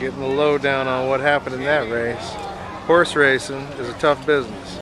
getting the lowdown on what happened in that race. Horse racing is a tough business.